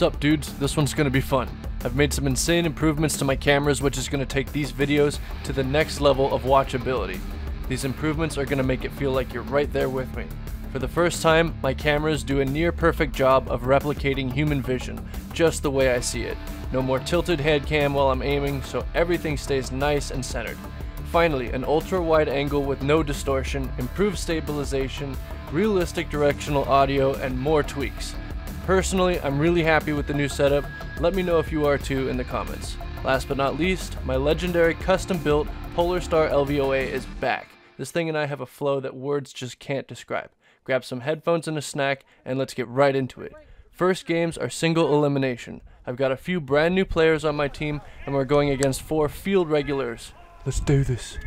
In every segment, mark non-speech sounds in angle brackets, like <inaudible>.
Sup dudes, this one's gonna be fun. I've made some insane improvements to my cameras which is gonna take these videos to the next level of watchability. These improvements are gonna make it feel like you're right there with me. For the first time, my cameras do a near perfect job of replicating human vision, just the way I see it. No more tilted head cam while I'm aiming, so everything stays nice and centered. Finally, an ultra wide angle with no distortion, improved stabilization, realistic directional audio, and more tweaks. Personally, I'm really happy with the new setup. Let me know if you are too in the comments. Last but not least, my legendary custom built Polar Star LVOA is back. This thing and I have a flow that words just can't describe. Grab some headphones and a snack, and let's get right into it. First games are single elimination. I've got a few brand new players on my team, and we're going against four field regulars. Let's do this.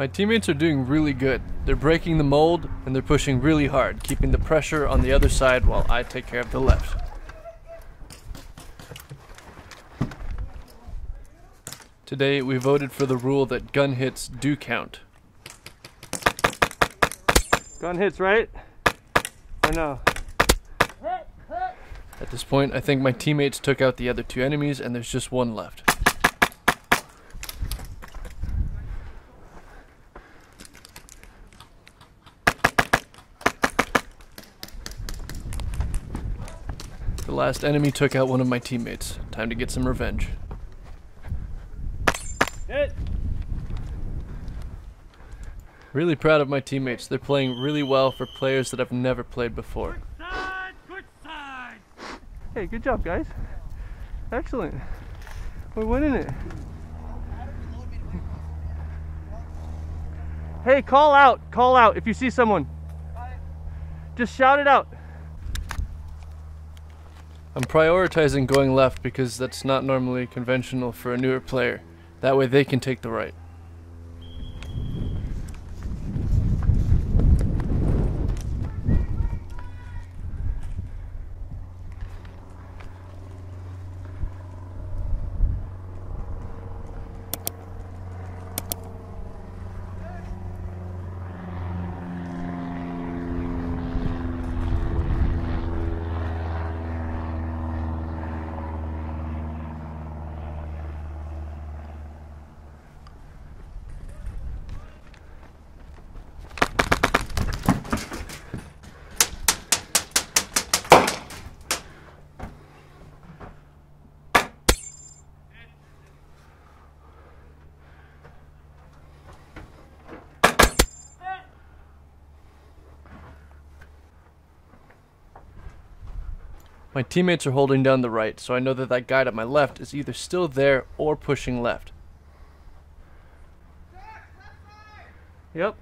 My teammates are doing really good. They're breaking the mold and they're pushing really hard, keeping the pressure on the other side while I take care of the left. Today we voted for the rule that gun hits do count. Gun hits, right? I know. At this point, I think my teammates took out the other two enemies and there's just one left. Last enemy took out one of my teammates. Time to get some revenge. Hit! Really proud of my teammates. They're playing really well for players that I've never played before. Side! Switch sides! Hey, good job, guys. Excellent. We're winning it. Hey, call out. Call out if you see someone. Just shout it out. I'm prioritizing going left because that's not normally conventional for a newer player. That way they can take the right. My teammates are holding down the right, so I know that that guy to my left is either still there or pushing left. Yep.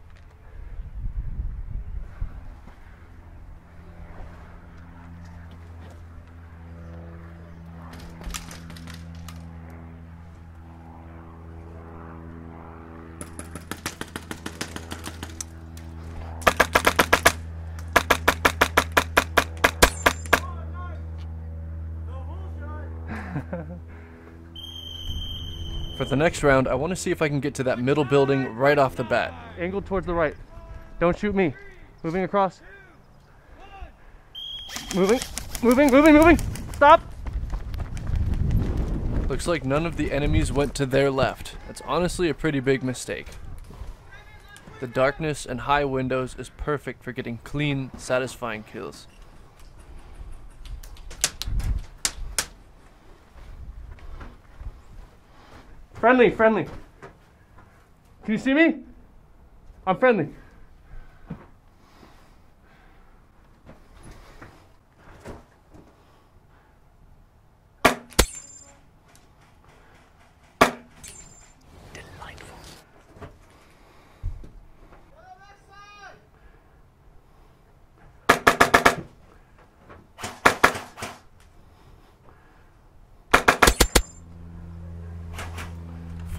<laughs> For the next round, I want to see if I can get to that middle building right off the bat. Angled towards the right. Don't shoot me. Moving across. Moving, moving, moving, moving. Stop. Looks like none of the enemies went to their left. That's honestly a pretty big mistake. The darkness and high windows is perfect for getting clean, satisfying kills. Friendly, friendly. Can you see me? I'm friendly.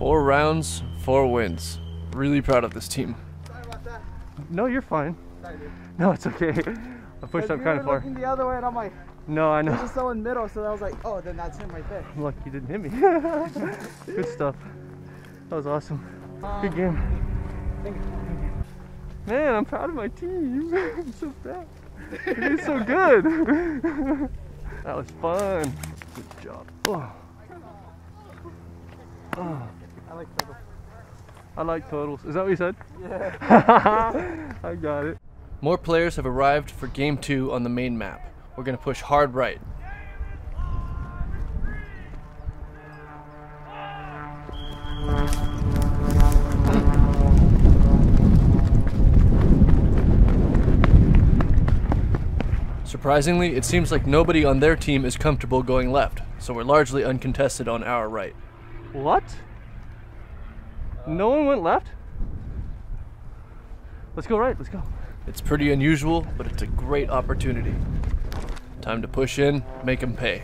Four rounds, four wins. Really proud of this team. No, you're fine. Sorry, dude. No, it's okay. I pushed up kind of far. looking the other way, and I'm like, No, I know. there's someone middle, so I was like, oh, then that's him right there. I'm lucky you didn't hit me. <laughs> Good stuff. That was awesome. Good Um, game. thank you. Man, I'm proud of my team. <laughs> I'm so proud. You did so good. <laughs> that was fun. Good job. Oh. Oh, I like purple. I like totals. Is that what you said? Yeah. <laughs> I got it. More players have arrived for game two on the main map. We're gonna push hard right. Surprisingly, it seems like nobody on their team is comfortable going left, so we're largely uncontested on our right. What? No one went left? Let's go right. Let's go. It's pretty unusual, but it's a great opportunity. Time to push in, make them pay.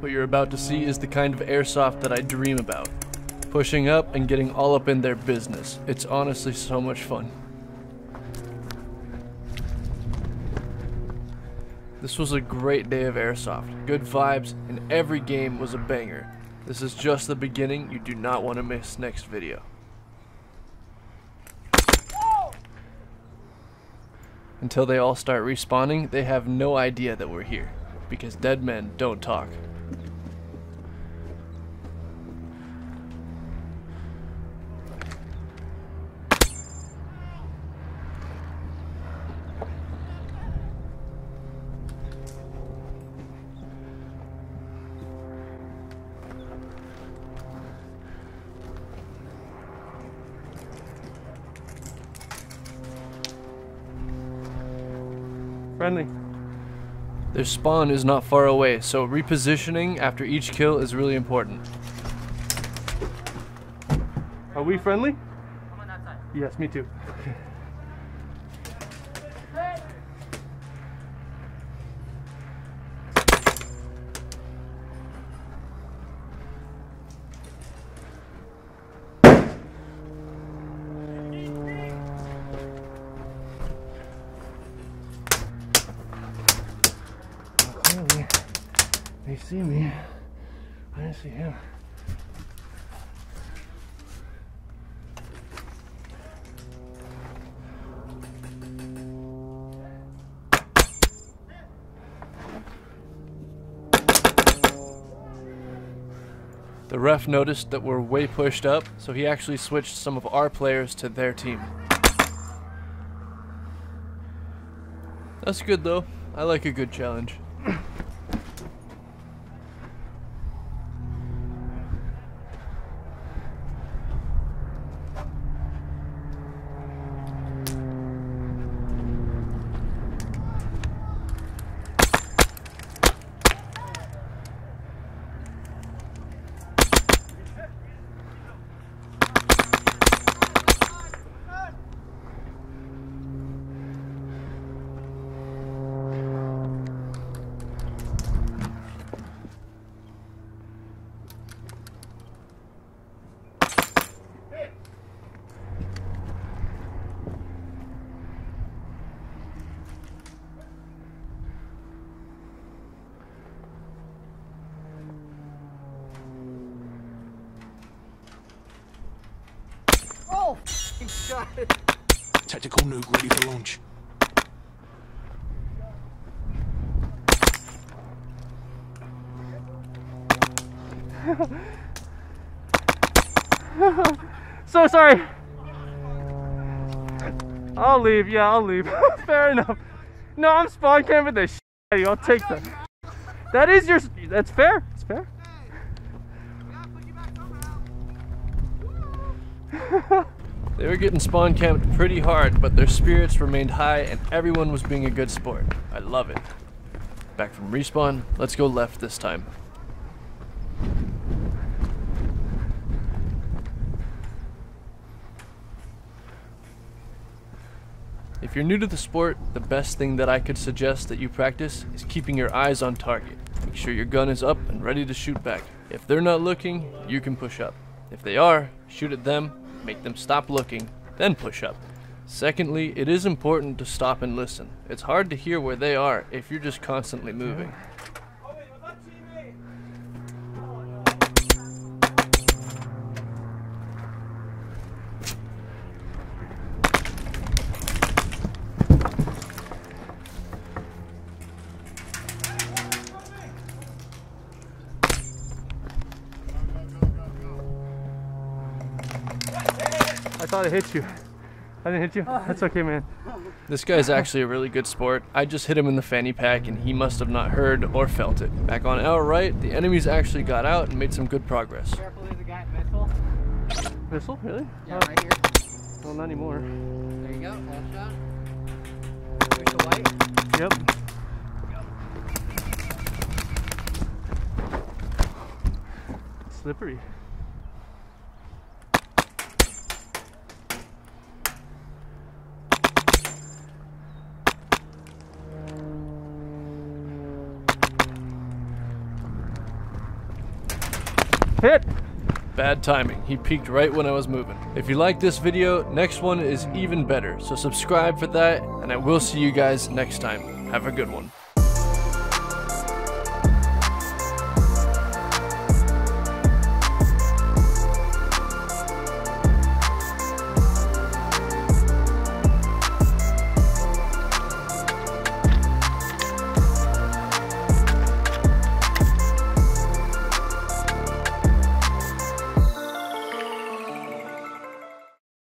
What you're about to see is the kind of airsoft that I dream about. Pushing up and getting all up in their business. It's honestly so much fun. This was a great day of airsoft. Good vibes, and every game was a banger. This is just the beginning. You do not want to miss next video. Until they all start respawning, they have no idea that we're here. Because dead men don't talk. Friendly. Their spawn is not far away, so repositioning after each kill is really important. Are we friendly? Yes, me too. See me. I didn't see him. The ref noticed that we're way pushed up, so he actually switched some of our players to their team. That's good though. I like a good challenge. <clears throat> <laughs> Tactical nuke ready for launch. <laughs> So sorry. I'll leave. Yeah, I'll leave. <laughs> Fair enough. No, I'm spawn camping the shit out of you. I'll take that. That is your. That's fair. It's fair. They were getting spawn camped pretty hard, but their spirits remained high and everyone was being a good sport. I love it. Back from respawn, let's go left this time. If you're new to the sport, the best thing that I could suggest that you practice is keeping your eyes on target. Make sure your gun is up and ready to shoot back. If they're not looking, you can push up. If they are, shoot at them, make them stop looking, then push up. Secondly, it is important to stop and listen. It's hard to hear where they are if you're just constantly moving. I thought I hit you. I didn't hit you. Oh. That's okay, man. This guy's actually a really good sport. I just hit him in the fanny pack and he must have not heard or felt it. Back on our right, the enemies actually got out and made some good progress. Careful, there's a guy at missile. Missile? Really? Yeah, right here. Well, not anymore. There you go. Last shot. There's the white. Yep. Slippery. Hit! Bad timing. He peeked right when I was moving. If you like this video, next one is even better. So subscribe for that, and I will see you guys next time. Have a good one.